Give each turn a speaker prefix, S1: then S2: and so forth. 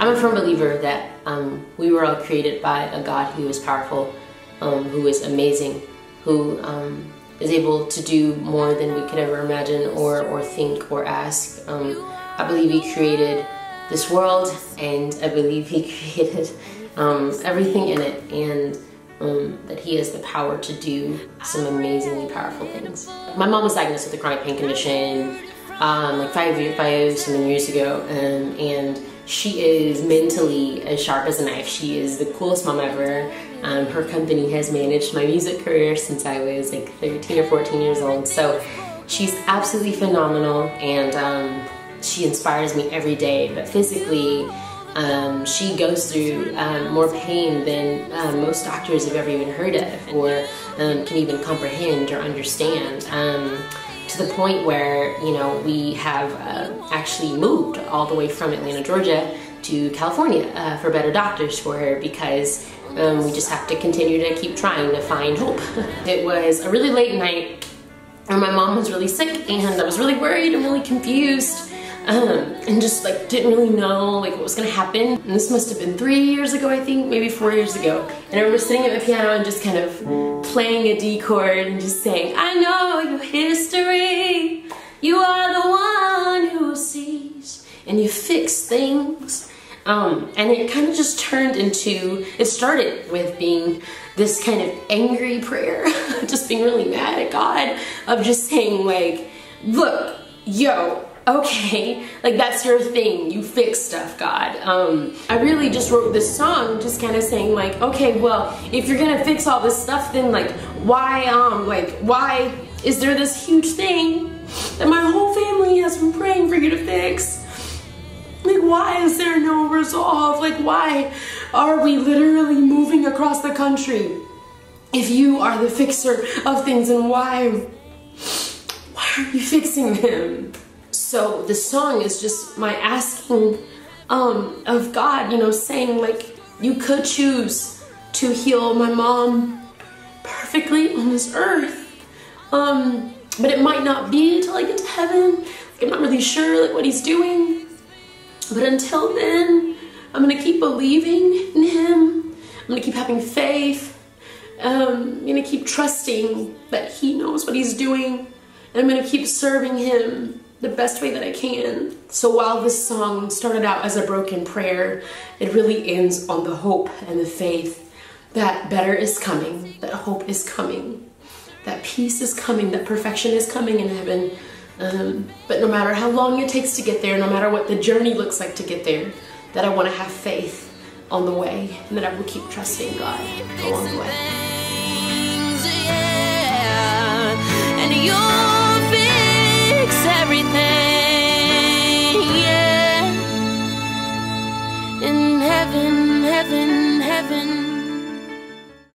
S1: I'm a firm believer that um, we were all created by a God who is powerful, um, who is amazing, who um, is able to do more than we could ever imagine or, or think or ask. Um, I believe He created this world and I believe He created um, everything in it and um, that He has the power to do some amazingly powerful things. My mom was diagnosed with a chronic pain condition like five, five something years ago and she is mentally as sharp as a knife. She is the coolest mom ever. Um, her company has managed my music career since I was like 13 or 14 years old. So she's absolutely phenomenal and um, she inspires me every day. But physically, um, she goes through um, more pain than um, most doctors have ever even heard of or um, can even comprehend or understand to the point where, you know, we have uh, actually moved all the way from Atlanta, Georgia to California uh, for better doctors for her because um, we just have to continue to keep trying to find hope. it was a really late night and my mom was really sick and I was really worried and really confused um, and just like didn't really know like what was gonna happen. And this must have been three years ago, I think, maybe four years ago. And I remember sitting at the piano and just kind of playing a D chord and just saying, I know your history. You are the one who sees and you fix things. Um, and it kind of just turned into, it started with being this kind of angry prayer, just being really mad at God, of just saying like, look, yo, okay, like that's your thing. You fix stuff, God. Um, I really just wrote this song just kind of saying like, okay, well, if you're gonna fix all this stuff, then like, why, um, like, why is there this huge thing that my whole family has been praying for you to fix? Like, why is there no resolve? Like, why are we literally moving across the country if you are the fixer of things and why, why are you fixing them? So the song is just my asking um, of God, you know, saying like, you could choose to heal my mom perfectly on this earth. Um, but it might not be until I get to heaven. Like, I'm not really sure like what he's doing. But until then, I'm gonna keep believing in him. I'm gonna keep having faith. Um, I'm gonna keep trusting that he knows what he's doing. And I'm gonna keep serving him the best way that I can. So while this song started out as a broken prayer, it really ends on the hope and the faith that better is coming, that hope is coming, that peace is coming, that perfection is coming in heaven. Um, but no matter how long it takes to get there, no matter what the journey looks like to get there, that I want to have faith on the way and that I will keep trusting God along the way.